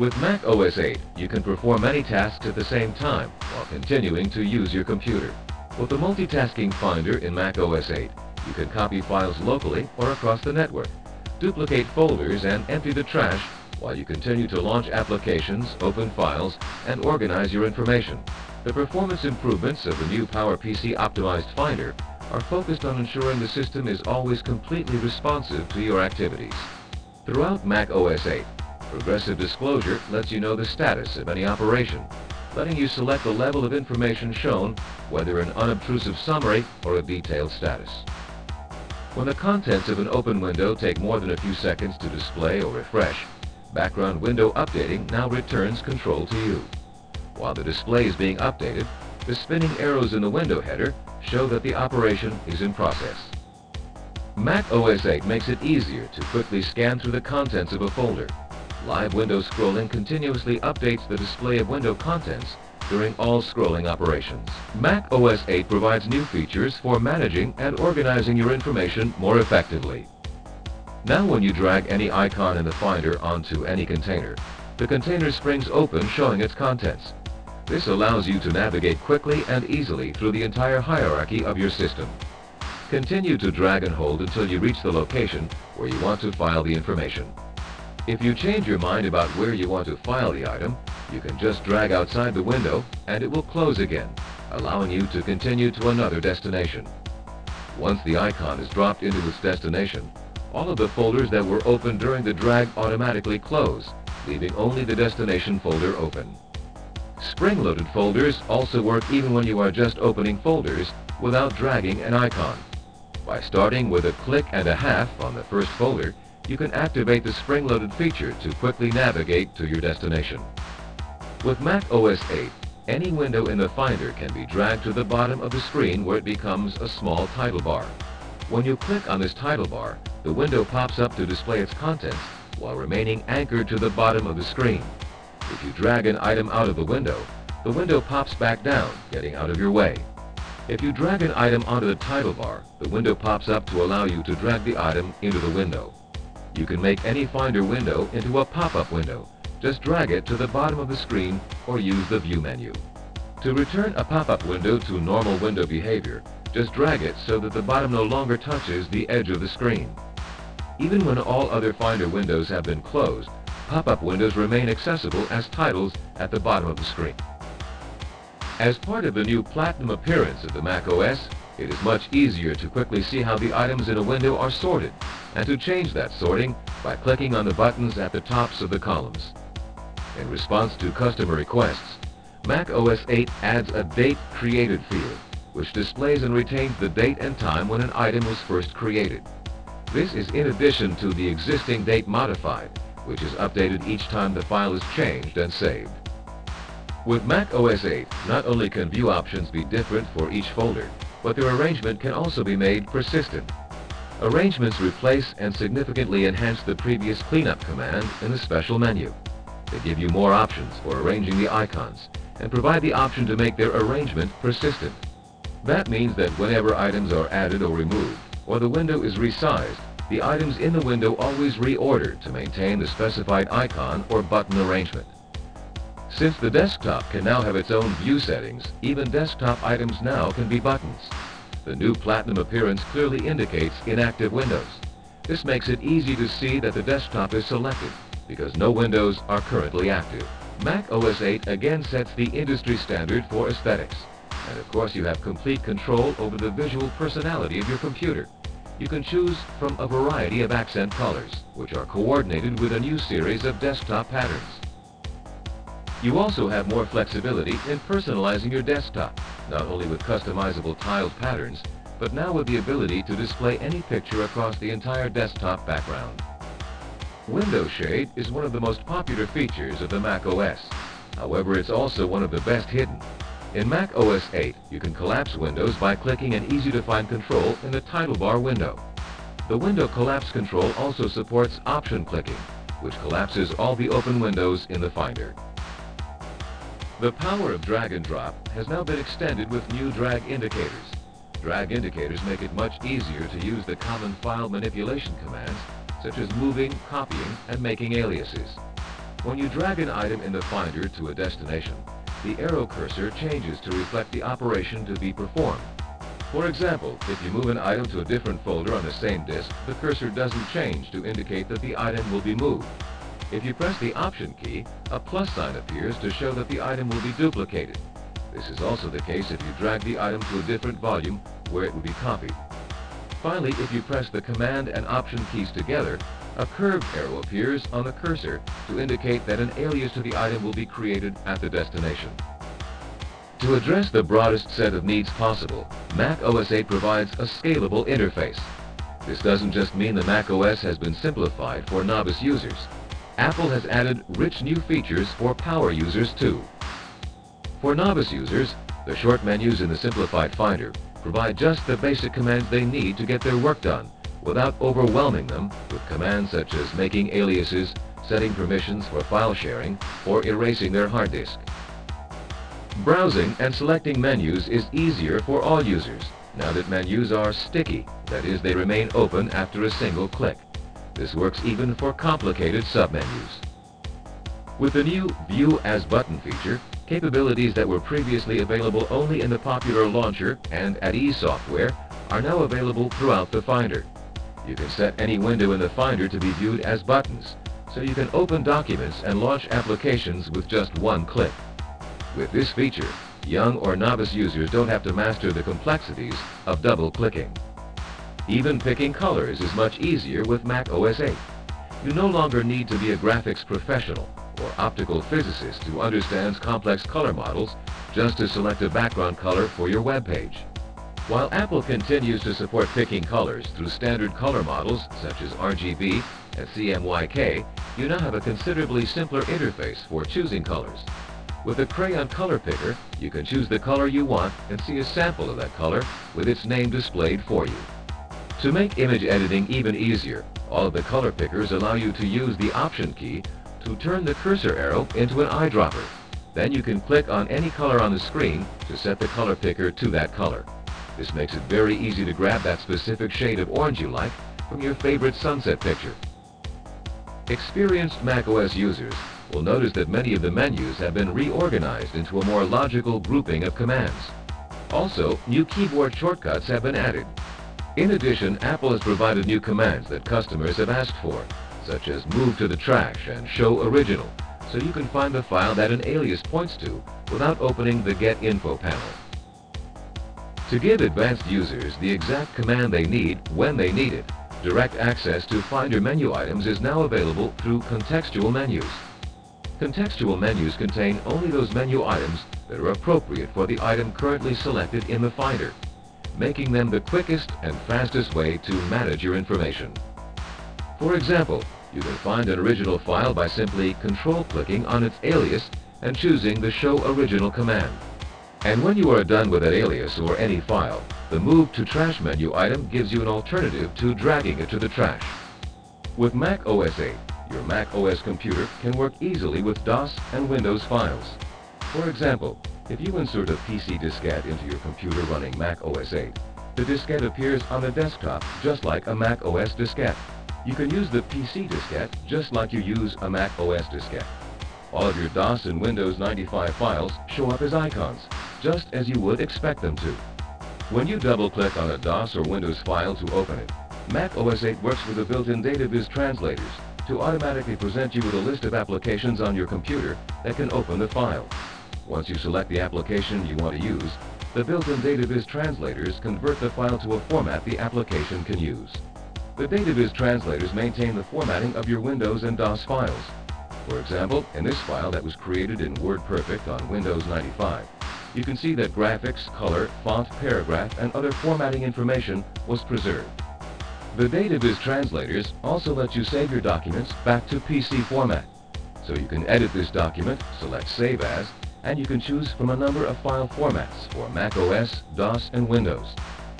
With Mac OS 8, you can perform many tasks at the same time while continuing to use your computer. With the Multitasking Finder in Mac OS 8, you can copy files locally or across the network, duplicate folders and empty the trash while you continue to launch applications, open files, and organize your information. The performance improvements of the new PowerPC Optimized Finder are focused on ensuring the system is always completely responsive to your activities. Throughout Mac OS 8, Progressive Disclosure lets you know the status of any operation, letting you select the level of information shown, whether an unobtrusive summary or a detailed status. When the contents of an open window take more than a few seconds to display or refresh, background window updating now returns control to you. While the display is being updated, the spinning arrows in the window header show that the operation is in process. Mac OS 8 makes it easier to quickly scan through the contents of a folder. Live window scrolling continuously updates the display of window contents during all scrolling operations. Mac OS 8 provides new features for managing and organizing your information more effectively. Now when you drag any icon in the Finder onto any container, the container springs open showing its contents. This allows you to navigate quickly and easily through the entire hierarchy of your system. Continue to drag and hold until you reach the location where you want to file the information. If you change your mind about where you want to file the item, you can just drag outside the window and it will close again, allowing you to continue to another destination. Once the icon is dropped into its destination, all of the folders that were open during the drag automatically close, leaving only the destination folder open. Spring-loaded folders also work even when you are just opening folders without dragging an icon. By starting with a click and a half on the first folder, you can activate the spring-loaded feature to quickly navigate to your destination. With Mac OS 8, any window in the Finder can be dragged to the bottom of the screen where it becomes a small title bar. When you click on this title bar, the window pops up to display its contents while remaining anchored to the bottom of the screen. If you drag an item out of the window, the window pops back down, getting out of your way. If you drag an item onto the title bar, the window pops up to allow you to drag the item into the window. You can make any Finder window into a pop-up window. Just drag it to the bottom of the screen or use the View menu. To return a pop-up window to normal window behavior, just drag it so that the bottom no longer touches the edge of the screen. Even when all other Finder windows have been closed, pop-up windows remain accessible as titles at the bottom of the screen. As part of the new Platinum appearance of the Mac OS, it is much easier to quickly see how the items in a window are sorted, and to change that sorting by clicking on the buttons at the tops of the columns. In response to customer requests, Mac OS 8 adds a Date Created field, which displays and retains the date and time when an item was first created. This is in addition to the existing date modified, which is updated each time the file is changed and saved. With Mac OS 8, not only can view options be different for each folder, but their arrangement can also be made persistent. Arrangements replace and significantly enhance the previous cleanup command in the special menu. They give you more options for arranging the icons and provide the option to make their arrangement persistent. That means that whenever items are added or removed, or the window is resized, the items in the window always reorder to maintain the specified icon or button arrangement. Since the desktop can now have its own view settings, even desktop items now can be buttons. The new Platinum appearance clearly indicates inactive windows. This makes it easy to see that the desktop is selected because no windows are currently active. Mac OS 8 again sets the industry standard for aesthetics. And of course you have complete control over the visual personality of your computer. You can choose from a variety of accent colors, which are coordinated with a new series of desktop patterns. You also have more flexibility in personalizing your desktop, not only with customizable tiled patterns, but now with the ability to display any picture across the entire desktop background. Window Shade is one of the most popular features of the Mac OS. However, it's also one of the best hidden. In Mac OS 8, you can collapse windows by clicking an easy-to-find control in the title bar window. The window collapse control also supports option clicking, which collapses all the open windows in the Finder. The power of drag and drop has now been extended with new drag indicators. Drag indicators make it much easier to use the common file manipulation commands, such as moving, copying, and making aliases. When you drag an item in the Finder to a destination, the arrow cursor changes to reflect the operation to be performed. For example, if you move an item to a different folder on the same disk, the cursor doesn't change to indicate that the item will be moved. If you press the Option key, a plus sign appears to show that the item will be duplicated. This is also the case if you drag the item to a different volume where it will be copied. Finally, if you press the Command and Option keys together, a curved arrow appears on the cursor to indicate that an alias to the item will be created at the destination. To address the broadest set of needs possible, Mac OS 8 provides a scalable interface. This doesn't just mean the Mac OS has been simplified for novice users. Apple has added rich new features for power users too. For novice users, the short menus in the simplified Finder provide just the basic commands they need to get their work done without overwhelming them with commands such as making aliases, setting permissions for file sharing, or erasing their hard disk. Browsing and selecting menus is easier for all users, now that menus are sticky, that is, they remain open after a single click. This works even for complicated submenus. With the new View as Button feature, capabilities that were previously available only in the popular launcher and at ease software are now available throughout the Finder. You can set any window in the Finder to be viewed as buttons, so you can open documents and launch applications with just one click. With this feature, young or novice users don't have to master the complexities of double-clicking. Even picking colors is much easier with Mac OS 8. You no longer need to be a graphics professional or optical physicist who understands complex color models just to select a background color for your web page. While Apple continues to support picking colors through standard color models such as RGB and CMYK, you now have a considerably simpler interface for choosing colors. With the Crayon Color Picker, you can choose the color you want and see a sample of that color with its name displayed for you. To make image editing even easier, all of the color pickers allow you to use the Option key to turn the cursor arrow into an eyedropper. Then you can click on any color on the screen to set the color picker to that color. This makes it very easy to grab that specific shade of orange you like from your favorite sunset picture. Experienced macOS users will notice that many of the menus have been reorganized into a more logical grouping of commands. Also, new keyboard shortcuts have been added. In addition, Apple has provided new commands that customers have asked for, such as move to the trash and show original, so you can find the file that an alias points to without opening the Get Info panel. To give advanced users the exact command they need when they need it, direct access to Finder menu items is now available through contextual menus. Contextual menus contain only those menu items that are appropriate for the item currently selected in the Finder, making them the quickest and fastest way to manage your information. For example, you can find an original file by simply control-clicking on its alias and choosing the Show Original command. And when you are done with an alias or any file, the Move to Trash menu item gives you an alternative to dragging it to the trash. With Mac OS 8, your Mac OS computer can work easily with DOS and Windows files. For example, if you insert a PC diskette into your computer running Mac OS 8, the diskette appears on the desktop just like a Mac OS diskette. You can use the PC diskette just like you use a Mac OS diskette. All of your DOS and Windows 95 files show up as icons, just as you would expect them to. When you double-click on a DOS or Windows file to open it, Mac OS 8 works with the built-in DataViz translators to automatically present you with a list of applications on your computer that can open the file. Once you select the application you want to use, the built-in DataViz translators convert the file to a format the application can use. The DataViz translators maintain the formatting of your Windows and DOS files. For example, in this file that was created in WordPerfect on Windows 95, you can see that graphics, color, font, paragraph, and other formatting information was preserved. The DataViz translators also let you save your documents back to PC format. So you can edit this document, select Save As, and you can choose from a number of file formats for Mac OS, DOS, and Windows.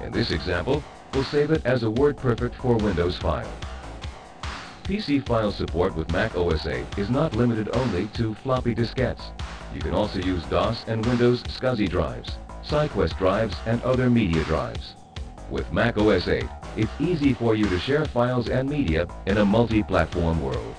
In this example, we'll save it as a WordPerfect for Windows file. PC file support with Mac OS 8 is not limited only to floppy diskettes. You can also use DOS and Windows SCSI drives, SyQuest drives, and other media drives. With Mac OS 8, it's easy for you to share files and media in a multi-platform world.